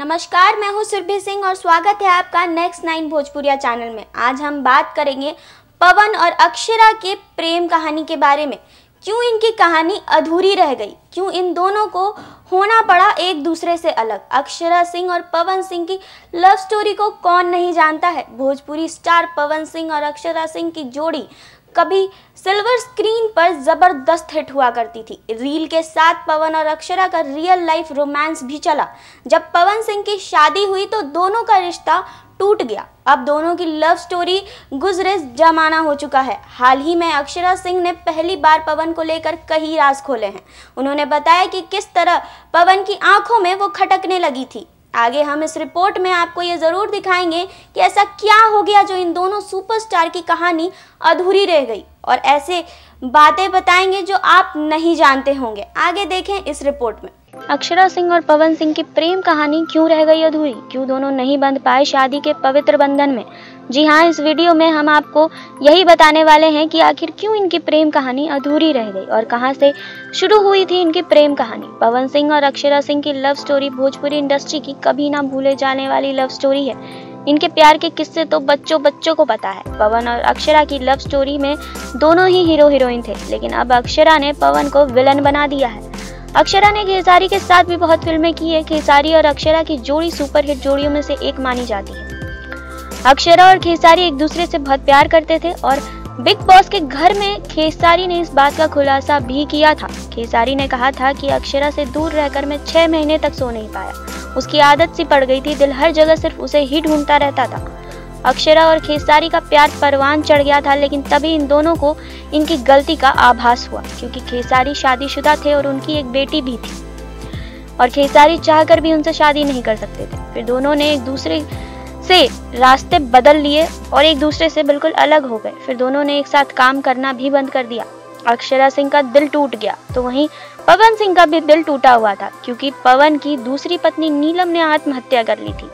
नमस्कार, मैं हूँ सुरभि सिंह और स्वागत है आपका नेक्स्ट नाइन भोजपुरिया चैनल में। आज हम बात करेंगे पवन और अक्षरा के प्रेम कहानी के बारे में। क्यों इनकी कहानी अधूरी रह गई? क्यों इन दोनों को होना पड़ा एक दूसरे से अलग? अक्षरा सिंह और पवन सिंह की लव स्टोरी को कौन नहीं जानता है? भोजपुरी स्टार पवन सिंह और अक्षरा सिंह की जोड़ी कभी सिल्वर स्क्रीन पर ज़बरदस्त हिट हुआ करती थी। रील के साथ पवन और अक्षरा का रियल लाइफ रोमांस भी चला। जब पवन सिंह की शादी हुई तो दोनों का रिश्ता टूट गया। अब दोनों की लव स्टोरी गुजरे जमाना हो चुका है। हाल ही में अक्षरा सिंह ने पहली बार पवन को लेकर कई राज खोले हैं। उन्होंने बताया कि किस तरह पवन की आँखों में वो खटकने लगी थी। आगे हम इस रिपोर्ट में आपको ये ज़रूर दिखाएँगे कि ऐसा क्या हो गया जो इन दोनों सुपरस्टार की कहानी अधूरी रह गई। और ऐसे बातें बताएँगे जो आप नहीं जानते होंगे। आगे देखें इस रिपोर्ट में। अक्षरा सिंह और पवन सिंह की प्रेम कहानी क्यों रह गई अधूरी? क्यों दोनों नहीं बंध पाए शादी के पवित्र बंधन में? जी हाँ इस वीडियो में हम आपको यही बताने वाले हैं कि आखिर क्यों इनकी प्रेम कहानी अधूरी रह गई और कहाँ से शुरू हुई थी इनकी प्रेम कहानी? पवन सिंह और अक्षरा सिंह की लव स्टोरी भोजपुरी इंडस्ट्री की कभी ना भूले जाने वाली लव स्टोरी है। इनके प्यार के किस्से तो बच्चों बच्चों को पता है। पवन और अक्षरा की लव स्टोरी में दोनों ही हीरो हीरोइन थे, लेकिन अब अक्षरा ने पवन को विलन बना दिया है। अक्षरा ने खेसारी के साथ भी बहुत फ़िल्में की है। खेसारी और अक्षरा की जोड़ी सुपरहिट जोड़ियों में से एक मानी जाती है। अक्षरा और खेसारी एक दूसरे से बहुत प्यार करते थे और बिग बॉस के घर में खेसारी ने इस बात का खुलासा भी किया था। खेसारी ने कहा था कि अक्षरा से दूर रहकर मैं छह महीने तक सो नहीं पाया। उसकी आदत सी पड़ गई थी, दिल हर जगह सिर्फ़ उसे ही ढूंढता रहता था। अक्षरा और खेसारी का प्यार परवान चढ़ गया था, लेकिन तभी इन दोनों को इनकी गलती का आभास हुआ, क्योंकि खेसारी शादीशुदा थे और उनकी एक बेटी भी थी। और खेसारी चाहकर भी उनसे शादी नहीं कर सकते थे। फिर दोनों ने एक दूसरे से रास्ते बदल लिए और एक दूसरे से बिल्कुल अलग हो गए। फिर दोनों ने एक साथ काम करना भी बंद कर दिया। अक्षरा सिंह का दिल टूट गया तो वहीं पवन सिंह का भी दिल टूटा हुआ था, क्योंकि पवन की दूसरी पत्नी नीलम ने आत्महत्या कर ली थी।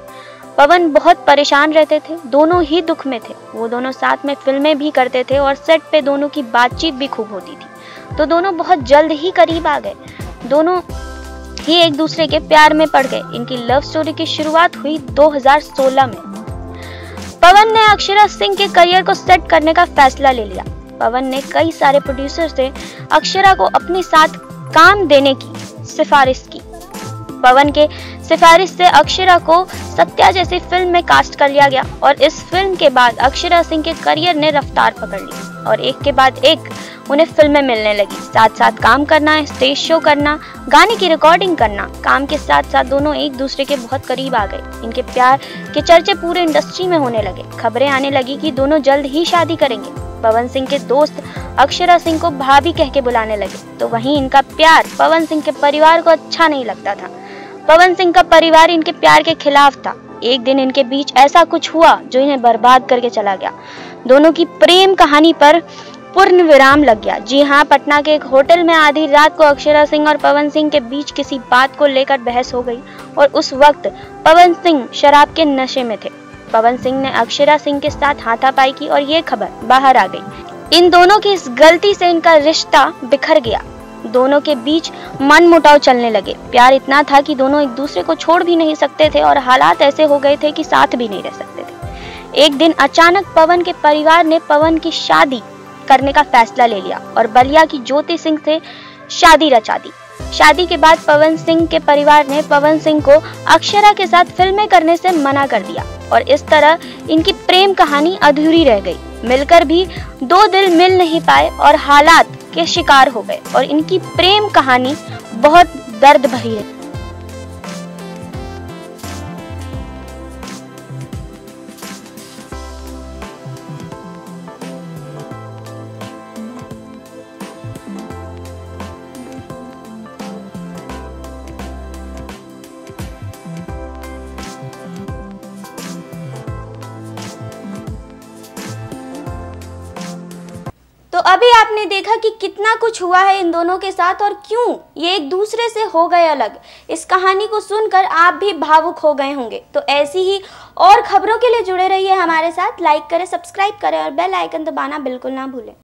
पवन बहुत परेशान रहते थे, दोनों ही दुख में थे। वो दोनों साथ में फ़िल्में भी करते थे और सेट पे दोनों की बातचीत भी खूब होती थी। तो दोनों बहुत जल्द ही करीब आ गए। दोनों ही एक दूसरे के प्यार में पड़ गए। इनकी लव स्टोरी की शुरुआत हुई 2016 में। पवन ने अक्षरा सिंह के करियर को सेट करने का फैसला ले लिया। पवन ने कई सारे प्रोड्यूसर से अक्षरा को अपने साथ काम देने की सिफारिश की। पवन के सिफारिश से अक्षरा को सत्या जैसी फ़िल्म में कास्ट कर लिया गया और इस फ़िल्म के बाद अक्षरा सिंह के करियर ने रफ्तार पकड़ ली और एक के बाद एक उन्हें फ़िल्में मिलने लगी। साथ साथ काम करना स्टेज शो करना, गाने की रिकॉर्डिंग करना, काम के साथ साथ दोनों एक दूसरे के बहुत करीब आ गए। इनके प्यार के चर्चे पूरे इंडस्ट्री में होने लगे। खबरें आने लगी कि दोनों जल्द ही शादी करेंगे। पवन सिंह के दोस्त अक्षरा सिंह को भाभी कह के बुलाने लगे। तो वहीं इनका प्यार पवन सिंह के परिवार को अच्छा नहीं लगता था। पवन सिंह का परिवार इनके प्यार के खिलाफ था। एक दिन इनके बीच ऐसा कुछ हुआ जो इन्हें बर्बाद करके चला गया। दोनों की प्रेम कहानी पर पूर्ण विराम लग गया। जी हाँ पटना के एक होटल में आधी रात को अक्षरा सिंह और पवन सिंह के बीच किसी बात को लेकर बहस हो गई और उस वक्त पवन सिंह शराब के नशे में थे। पवन सिंह ने अक्षरा सिंह के साथ हाथापाई की और ये खबर बाहर आ गई। इन दोनों की इस गलती से इनका रिश्ता बिखर गया। दोनों के बीच मन मुटाव चलने लगे। प्यार इतना था कि दोनों एक दूसरे को छोड़ भी नहीं सकते थे और हालात ऐसे हो गए थे कि साथ भी नहीं रह सकते थे। एक दिन अचानक पवन के परिवार ने पवन की शादी करने का फैसला ले लिया और बलिया की ज्योति सिंह से शादी रचा दी। शादी के बाद पवन सिंह के परिवार ने पवन सिंह को अक्षरा के साथ फ़िल्में करने से मना कर दिया और इस तरह इनकी प्रेम कहानी अधूरी रह गई। मिलकर भी दो दिल मिल नहीं पाए और हालात के शिकार हो गए और इनकी प्रेम कहानी बहुत दर्द भरी है तो अभी आपने देखा कि कितना कुछ हुआ है इन दोनों के साथ और क्यों? ये एक दूसरे से हो गए अलग। इस कहानी को सुनकर आप भी भावुक हो गए होंगे। तो ऐसी ही और खबरों के लिए जुड़े रहिए हमारे साथ। लाइक करें सब्सक्राइब करें और बेल आइकन दबाना बिल्कुल ना भूलें।